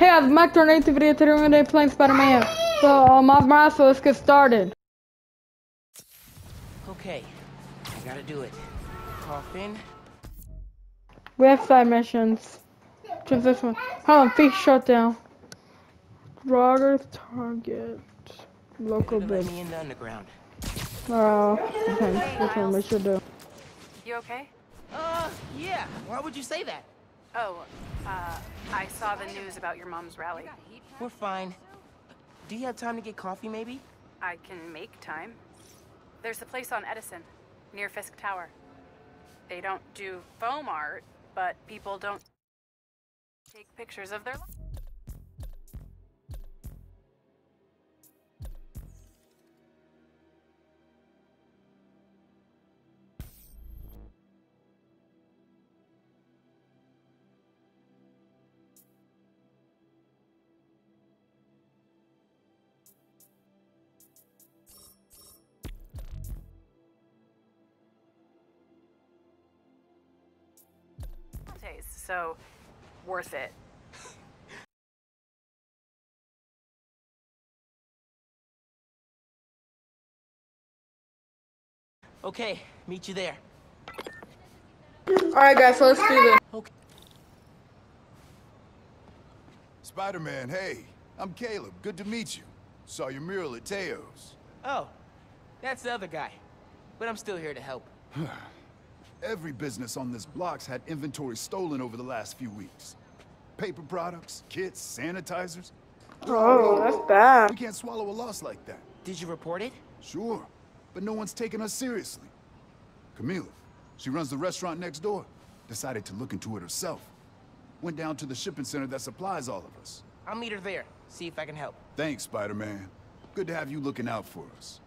Hey, I've Mac Tornado video today. We're gonna they playing Spider-Man. So, um, I've my so let's get started. Okay, I gotta do it. Cough in. We have side missions. Just this one. Hold on, feet shut down. Rogers target. Local Could've let me in the underground. Oh, okay. Which one we should do? You okay? Uh, yeah. Why would you say that? Oh, uh, I saw the news about your mom's rally. We're fine. Do you have time to get coffee, maybe? I can make time. There's a place on Edison, near Fisk Tower. They don't do foam art, but people don't take pictures of their. li- So, worth it. Okay, meet you there. Alright, guys, so let's do this. Okay. Spider-Man, hey, I'm Caleb. Good to meet you. Saw your mural at Teo's. Oh, that's the other guy. But I'm still here to help. Every business on this block's had inventory stolen over the last few weeks. Paper products, kits, sanitizers. Oh, that's bad. We can't swallow a loss like that. Did you report it? Sure, but no one's taking us seriously. Camila, she runs the restaurant next door. Decided to look into it herself. Went down to the shipping center that supplies all of us. I'll meet her there. See if I can help. Thanks, Spider-Man. Good to have you looking out for us.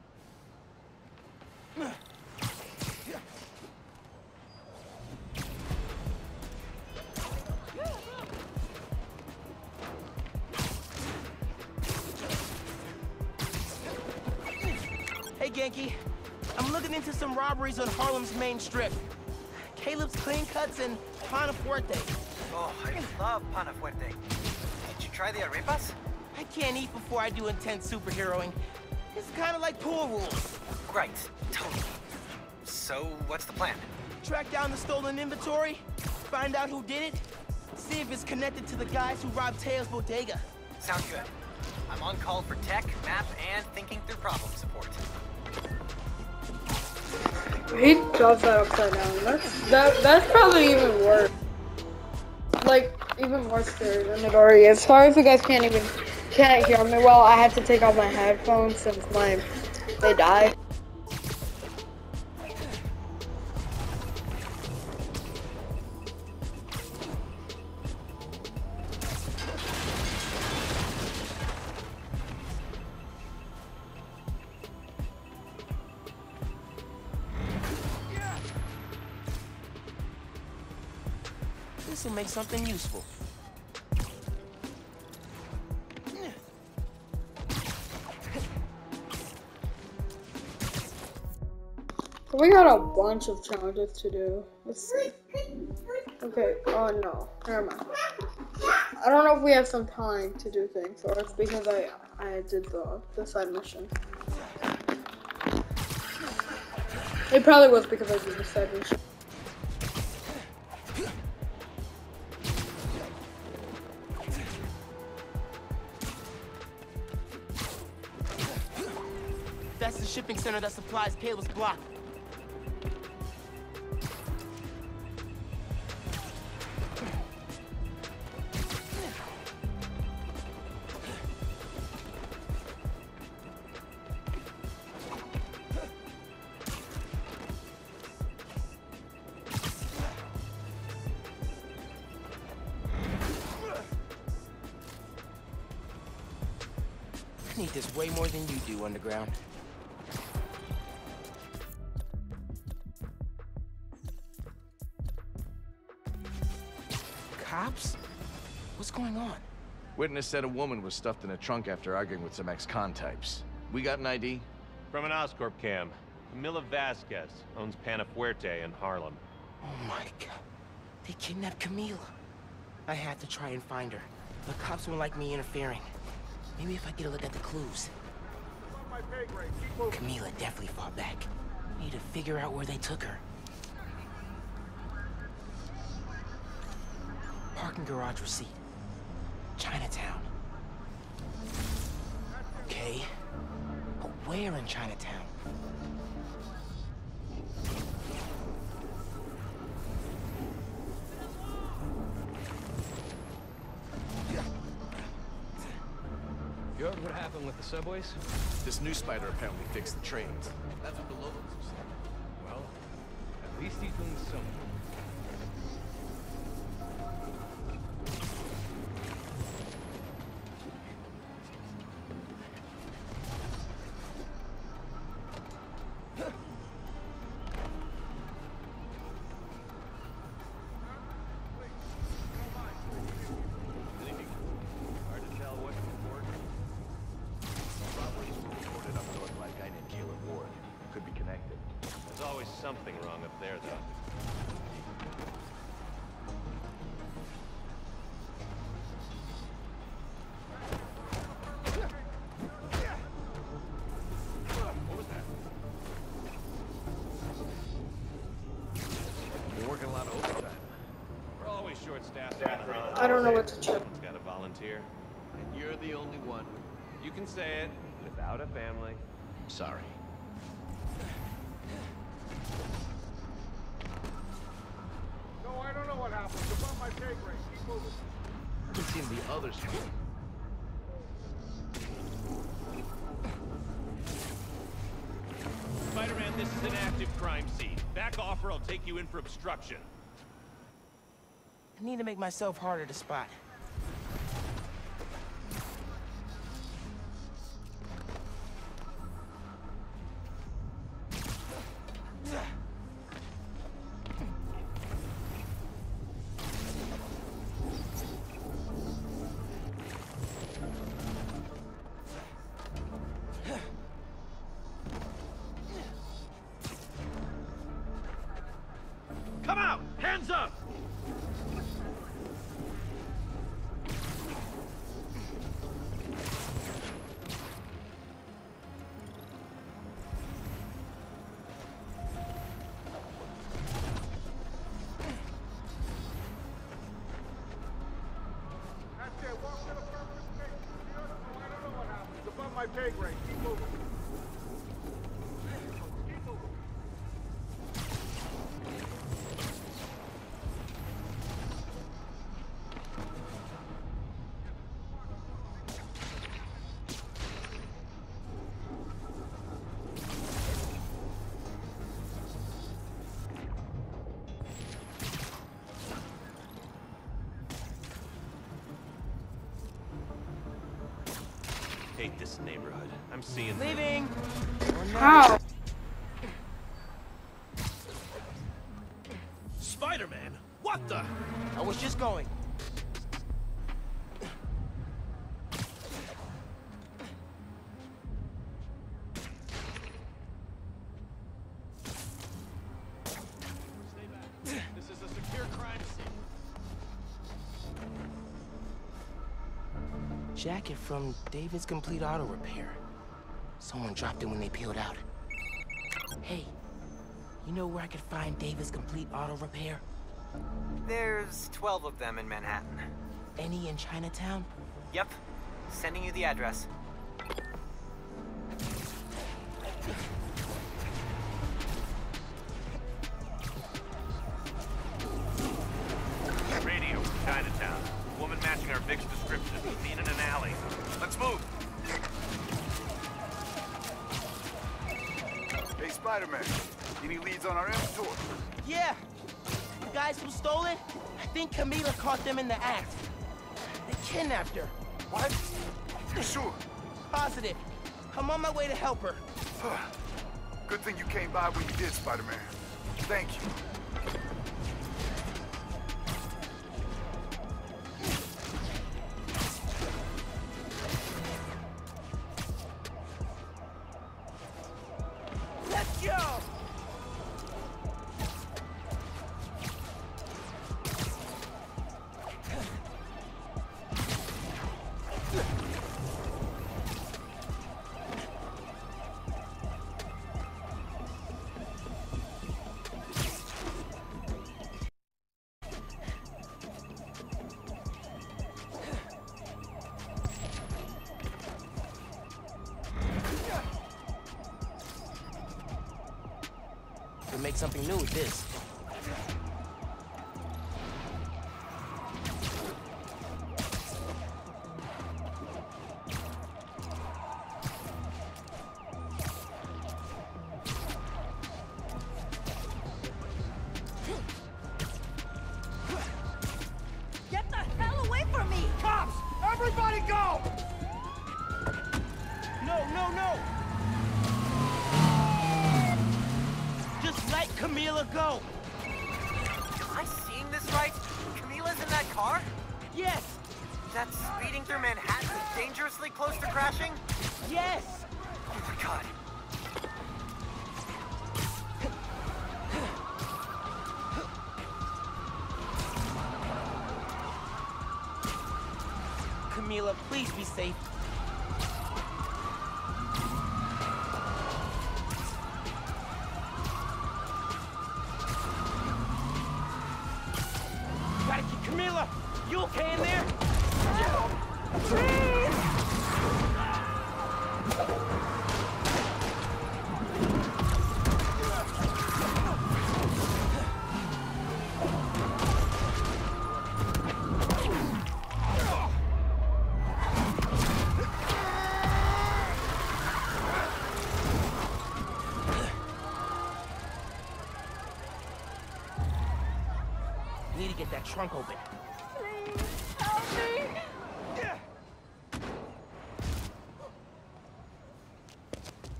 Ganke. I'm looking into some robberies on Harlem's main strip. Caleb's Clean Cuts and Panafuerte. Oh, I love Pana Fuerte. Did you try the arepas? I can't eat before I do intense superheroing. It's kind of like pool rules. Great, totally. So, what's the plan? Track down the stolen inventory, find out who did it, see if it's connected to the guys who robbed Teo's bodega. Sounds good. I'm on call for tech, map, and thinking through problem support. He drops that upside down. That's that. That's probably even worse. Like even more scary than it already is. Sorry if you guys can't even can't hear me well. I had to take off my headphones since my they died. Something useful. We got a bunch of challenges to do. Let's see. Okay. Oh no. Never mind. I don't know if we have some time to do things, or it's because I I did the the side mission. It probably was because I did the side mission. The shipping center that supplies Caleb's block. I need this way more than you do, Underground. Witness said a woman was stuffed in a trunk after arguing with some ex-con types. We got an ID? From an Oscorp cam, Camila Vasquez owns Panafuerte in Harlem. Oh my god. They kidnapped Camila. I had to try and find her. The cops won't like me interfering. Maybe if I get a look at the clues. Camila definitely fought back. Need to figure out where they took her. Parking garage receipt. Chinatown. Okay. But where in Chinatown? You heard what happened with the subways? This new spider apparently fixed the trains. That's what the locals are saying. Well, at least he's doing something. Don't know what to check. Got a volunteer. And you're the only one. You can say it without a family. Sorry. No, I don't know what happened. It's above my pay grade. Keep moving. Haven't seen the others. Spider-Man, this is an active crime scene. Back off or I'll take you in for obstruction. I need to make myself harder to spot. Hate this neighborhood. I'm seeing Leaving! How? Jacket from David's Complete Auto Repair. Someone dropped it when they peeled out. Hey, you know where I could find David's Complete Auto Repair? There's 12 of them in Manhattan. Any in Chinatown? Yep. Sending you the address. Spider-Man. Any leads on our inventory? Yeah! The guys who stole it, I think Camila caught them in the act. They kidnapped her. What? You sure? Positive. I'm on my way to help her. Good thing you came by when you did, Spider-Man. Thank you. Go! Need to get that trunk open.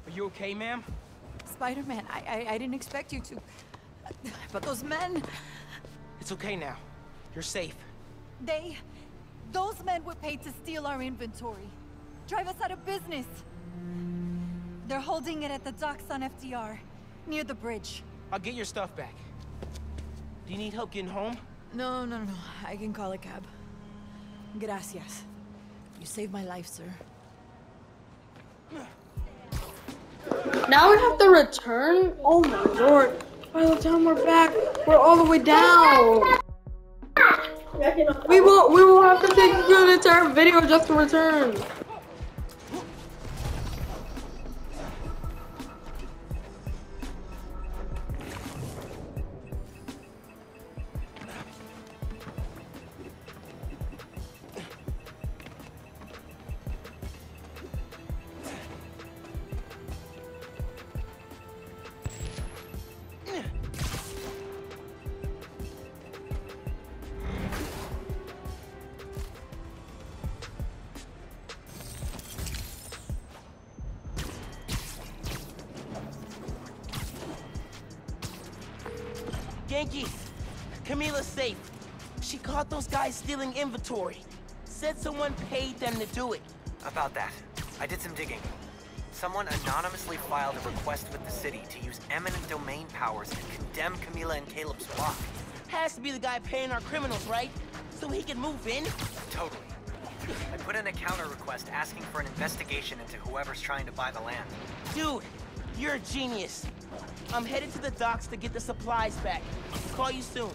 Are you okay, ma'am? Spider-Man, I, I I didn't expect you to. But those men, It's okay now. You're safe. they, those men were paid to steal our inventory, drive us out of business. They're holding it at the docks on FDR, near the bridge. I'll get your stuff back. Do you need help getting home? No, no, no. I can call a cab. Gracias. You saved my life, sir. Now we have to return? Oh my lord. By the time we're back, we're all the way down. We will we will have to take an entire video just to return. Camila's safe. She caught those guys stealing inventory. Said someone paid them to do it. About that, I did some digging. Someone anonymously filed a request with the city to use eminent domain powers and condemn Camila and Caleb's block. Has to be the guy paying our criminals, right? So he can move in? Totally. I put in a counter request asking for an investigation into whoever's trying to buy the land. Dude, you're a genius. I'm headed to the docks to get the supplies back. Call you soon.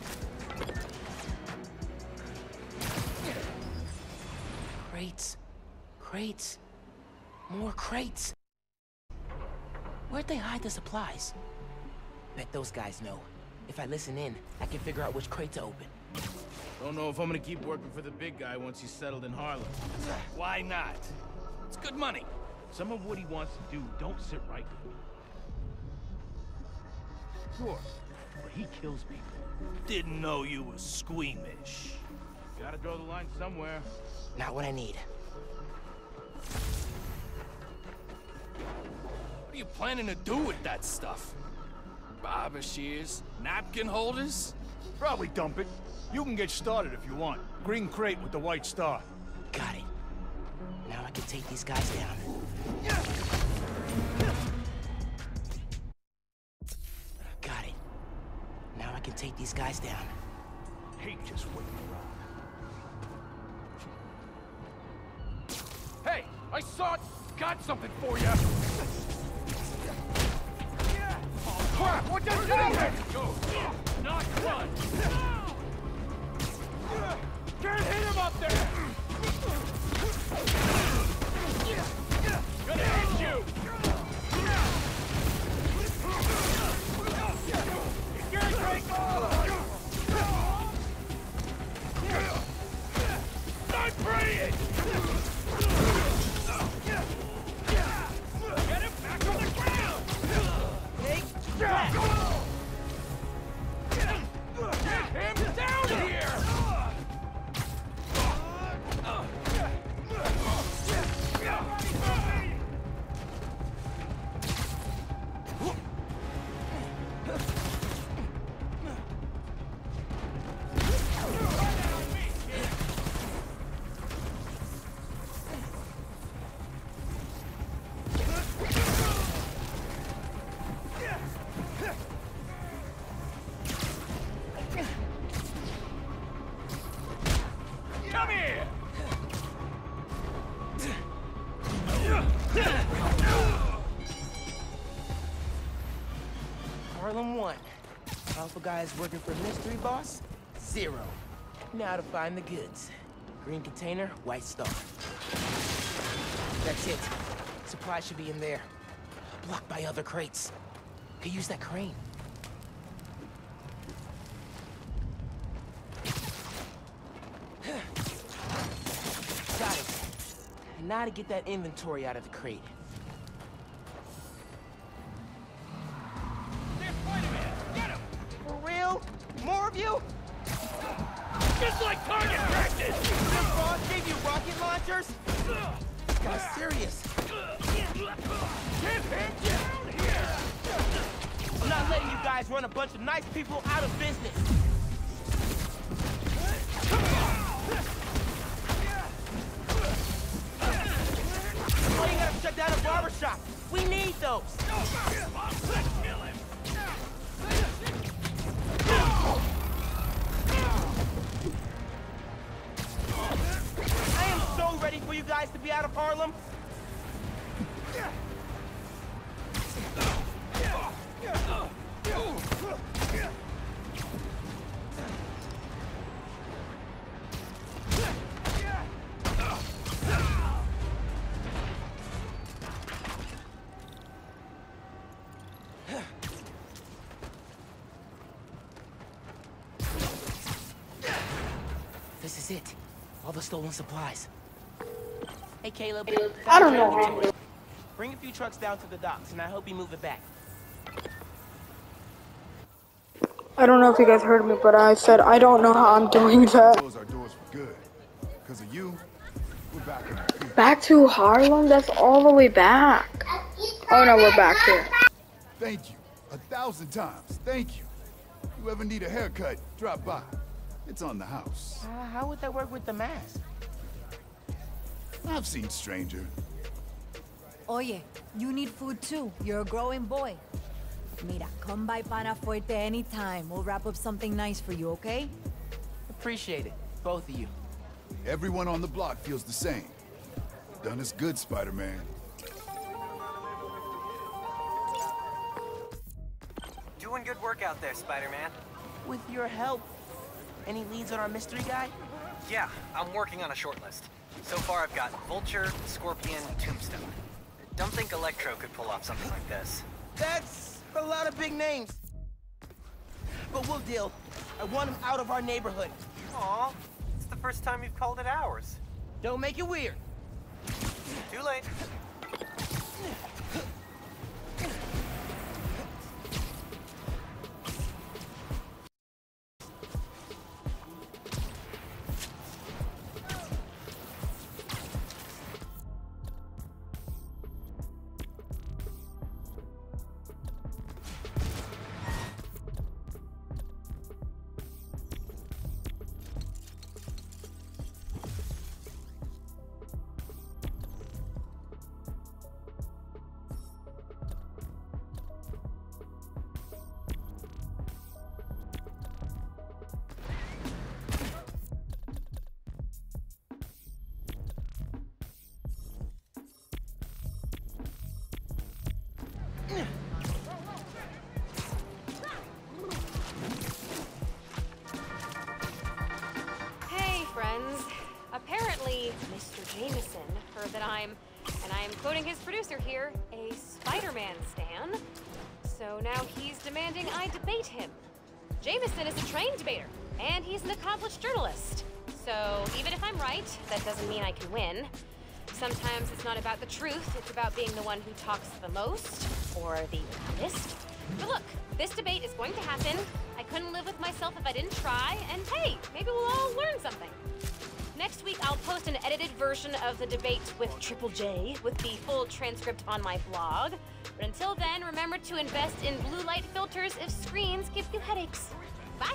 Crates. Crates. More crates. Where'd they hide the supplies? Bet those guys know. If I listen in, I can figure out which crate to open. Don't know if I'm gonna keep working for the big guy once he's settled in Harlem. Why not? It's good money. Some of what he wants to do don't sit right with me. Sure, but he kills people. Didn't know you was squeamish. Gotta draw the line somewhere. Not what I need. What are you planning to do with that stuff? Barber shears? Napkin holders? Probably dump it. You can get started if you want. Green crate with the white star. Got it. Now I can take these guys down. These guys down. Hate just waiting around. Hey, I saw it! Got something for you! Oh crap! What just happened? Go! Not one! Can't hit him up there! Alpha guys working for mystery boss? Zero. Now to find the goods. Green container, white star. That's it. Supply should be in there. Blocked by other crates. Could use that crane. Got it. Now to get that inventory out of the crate. Guy's serious. I'm not letting you guys run a bunch of nice people out of business. Why you gotta shut down a barbershop? We need those. Ready for you guys to be out of Harlem. This is it. All the stolen supplies. Hey, Caleb. I don't know. Bring a few trucks down to the docks, and I hope you move it back. I don't know if you guys heard me, but I said I don't know how I'm doing that. Close our doors for good. Because of you, we're back in. Back to Harlem? That's all the way back. Oh no, we're back here. Thank you. A thousand times. Thank you. You ever need a haircut, drop by. It's on the house. Uh, how would that work with the mask? I've seen stranger. Oye, you need food too. You're a growing boy. Mira, come by Panafuerte anytime. We'll wrap up something nice for you, okay? Appreciate it, both of you. Everyone on the block feels the same. Done us good, Spider-Man. Doing good work out there, Spider-Man. With your help. Any leads on our mystery guy? Yeah, I'm working on a short list. So far, I've got Vulture, Scorpion, Tombstone. Don't think Electro could pull off something like this. That's a lot of big names. But we'll deal. I want him out of our neighborhood. Aw, it's the first time you've called it ours. Don't make it weird. Too late. Quoting his producer here, a Spider-Man stan. So now he's demanding I debate him. Jameson is a trained debater, and he's an accomplished journalist. So even if I'm right, that doesn't mean I can win. Sometimes it's not about the truth, it's about being the one who talks the most, or the loudest. But look, this debate is going to happen. I couldn't live with myself if I didn't try, and hey, maybe we'll all learn something. Next week, I'll post an edited version of the debate with Triple J with the full transcript on my blog. But until then, remember to invest in blue light filters if screens give you headaches. Bye.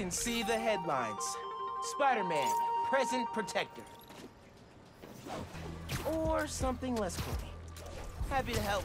Can see the headlines. Spider-Man, present protector. Or something less cool. Happy to help.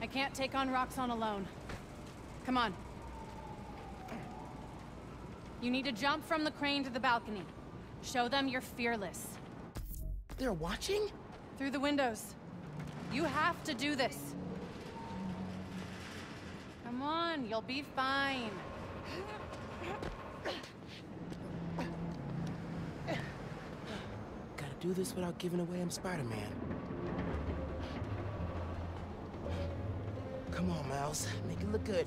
I can't take on Roxxon alone. Come on. You need to jump from the crane to the balcony. Show them you're fearless. They're watching? Through the windows. You have to do this. Come on, you'll be fine. Gotta do this without giving away I'm Spider-Man. Come on, Miles. Make it look good.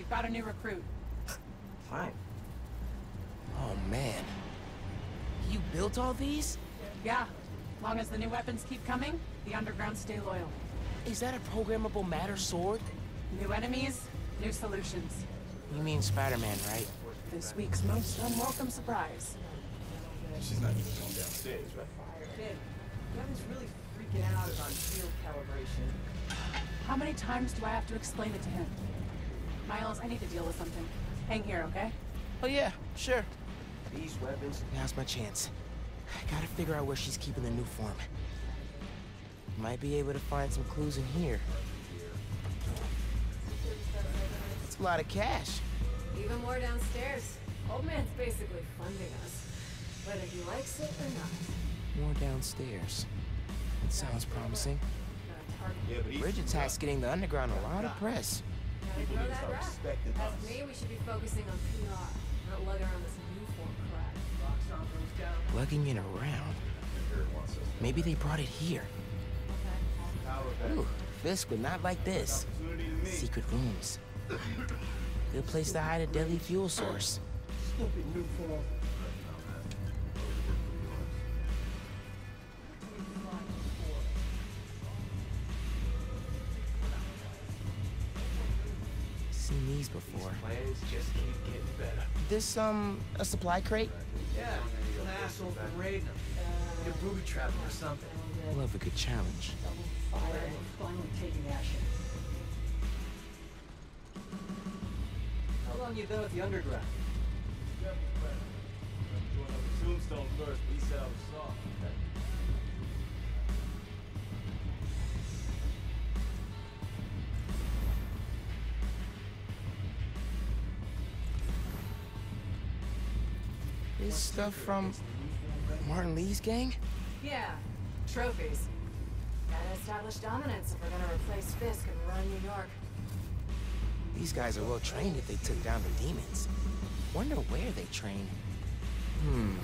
We've got a new recruit. Fine. Oh, man. You built all these? Yeah. Long as the new weapons keep coming, the Underground stay loyal. Is that a programmable matter sword? New enemies, new solutions. You mean Spider-Man, right? This week's most unwelcome surprise. She's not even going downstairs, right? Kid, Gavin's really freaking out about shield calibration. How many times do I have to explain it to him? Miles, I need to deal with something. Hang here, okay? Oh, yeah, sure. These weapons. Now's my chance. I gotta figure out where she's keeping the Nuform. Might be able to find some clues in here. It's a lot of cash. Even more downstairs. Old man's basically funding us. Whether he likes it or not. More downstairs. That sounds promising. Yeah, but Bridge attack's getting the underground a lot of press. Gotta throw that rap. That's me, we should be focusing on PR, not lugging around this new form crap. Lugging it around. Maybe they brought it here. Ooh, Fisk would not like this. Secret rooms. Good place to hide a deadly fuel source. Stupid new form. Is this, um, a supply crate? Yeah, some asshole from raiding him. Get booby trapping or something. I Love a good challenge. finally taking action. How long you been with the Underground? Join up with Tombstone first, we sell the This stuff from Martin Li's gang? Yeah, trophies. Gotta establish dominance if we're gonna replace Fisk and run New York. These guys are well trained if they took down the demons. Wonder where they train. Hmm.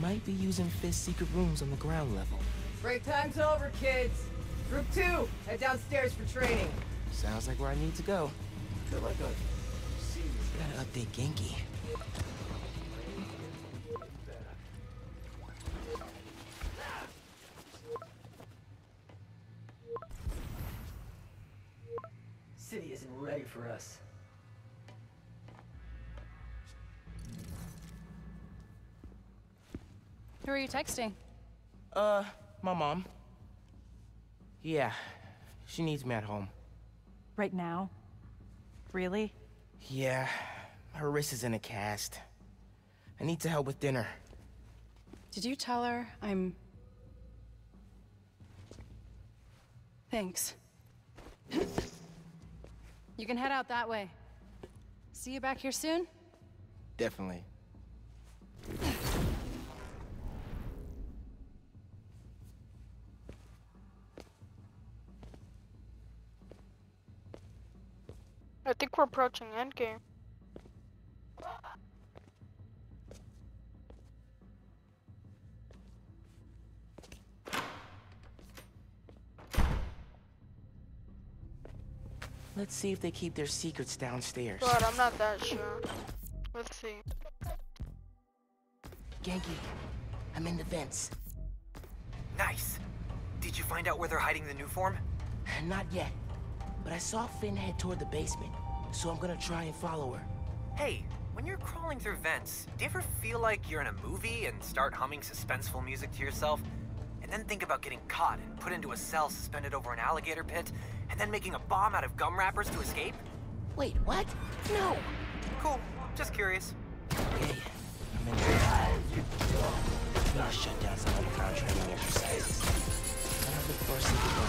Might be using Fisk's secret rooms on the ground level. Break time's over, kids. Group two, head downstairs for training. Sounds like where I need to go. I feel like I've seen this Gotta update Ganke. For us. Who are you texting? Uh, my mom. Yeah, she needs me at home. Right now? Really? Yeah, her wrist is in a cast. I need to help with dinner. Did you tell her I'm... Thanks. you can head out that way. See you back here soon? Definitely. I think we're approaching endgame. Let's see if they keep their secrets downstairs. But I'm not that sure. Let's see. Ganke, I'm in the vents. Nice. Did you find out where they're hiding the Nuform? Not yet, but I saw Phin head toward the basement, so I'm gonna try and follow her. Hey, when you're crawling through vents, do you ever feel like you're in a movie and start humming suspenseful music to yourself? And then think about getting caught and put into a cell suspended over an alligator pit, and then making a bomb out of gum wrappers to escape? Wait, what? No! Cool. Just curious. Okay, I'm in there. I'm gonna shut down some underground training exercises. I have the force of the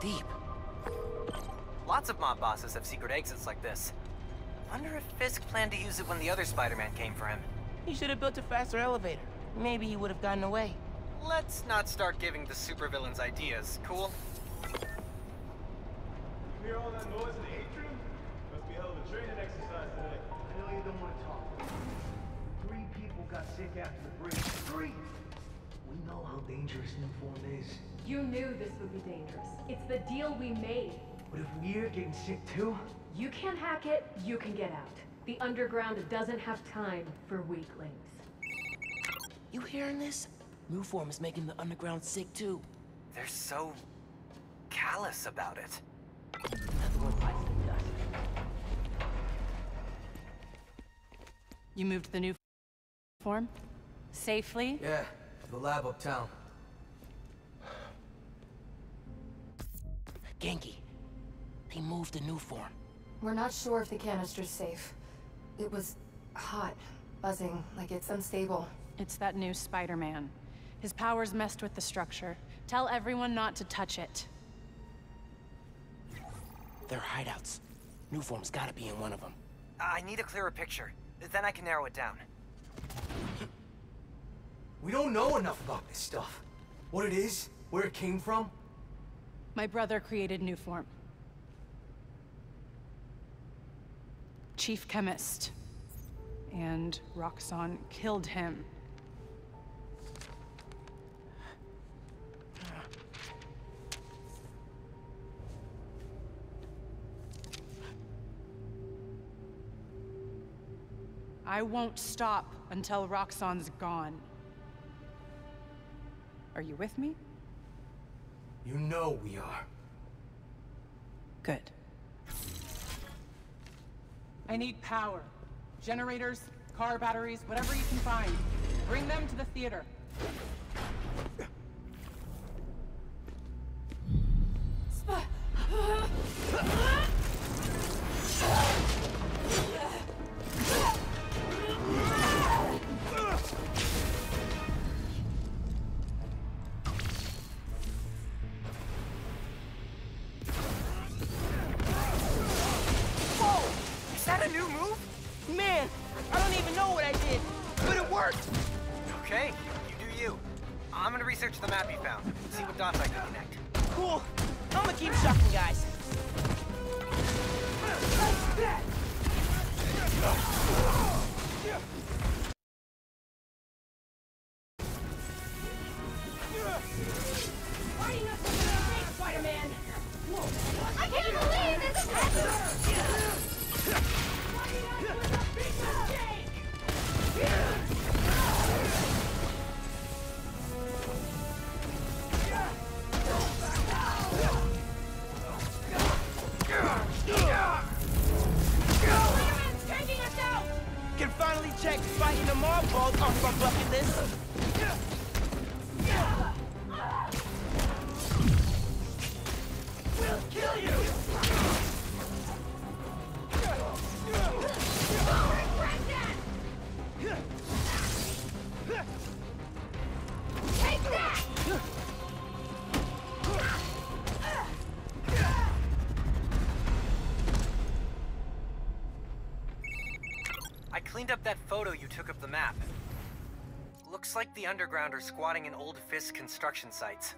Goes deep. Lots of mob bosses have secret exits like this. Wonder if Fisk planned to use it when the other Spider-Man came for him. He should have built a faster elevator. Maybe he would have gotten away. Let's not start giving the supervillains ideas, cool? You hear all that noise in the atrium? Must be a hell of a training exercise today. I know you don't want to talk. Three people got sick after the breach. Three! We know how dangerous new form is. You knew this would be dangerous. It's the deal we made. But if we're getting sick too? You can't hack it, you can get out. The underground doesn't have time for weaklings. You hearing this? Nuform is making the underground sick too. They're so... callous about it. Another one bites the. You moved the new form? Safely? Yeah, to the lab uptown. Ganke, they moved the Nuform. We're not sure if the canister's safe. It was hot, buzzing, like it's unstable. It's that new Spider-Man. His powers messed with the structure. Tell everyone not to touch it. They're hideouts. Nuform's gotta be in one of them. Ah, I need a clearer picture. Then I can narrow it down. We don't know enough about this stuff. What it is, where it came from. My brother created Nuform. Chief chemist. And Roxxon killed him. I won't stop until Roxxon's gone. Are you with me? You know we are. Good. I need power. Generators, car batteries, whatever you can find. Bring them to the theater. Cleaned up that photo you took of the map. Looks like the underground are squatting in old Fisk construction sites.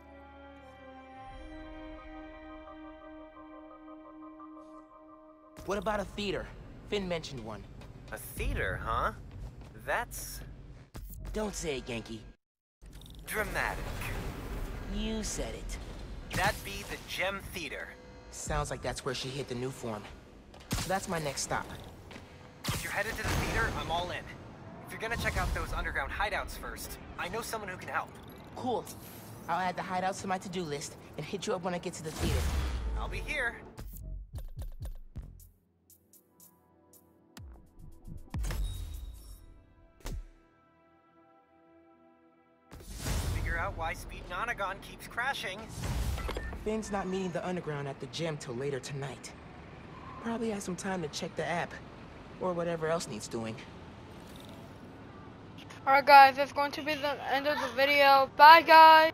What about a theater? Phin mentioned one. A theater, huh? That's... Don't say it, Ganke. dramatic. You said it. That'd be the Gem Theater. Sounds like that's where she hit the Nuform. So that's my next stop. Headed to the theater, I'm all in. If you're gonna check out those underground hideouts first, I know someone who can help. Cool. I'll add the hideouts to my to-do list and hit you up when I get to the theater. I'll be here. Figure out why Speed Nonagon keeps crashing. Phin's not meeting the underground at the gym till later tonight. Probably has some time to check the app. Or whatever else needs doing. Alright guys, that's going to be the end of the video. Bye guys!